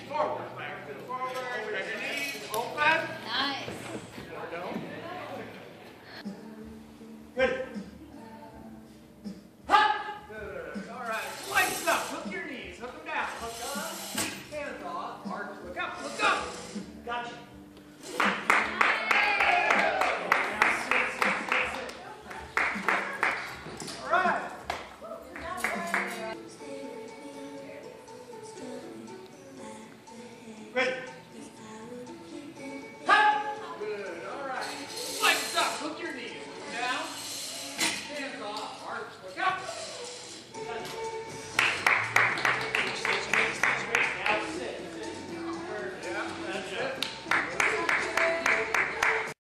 forward, back to the forward, Ready.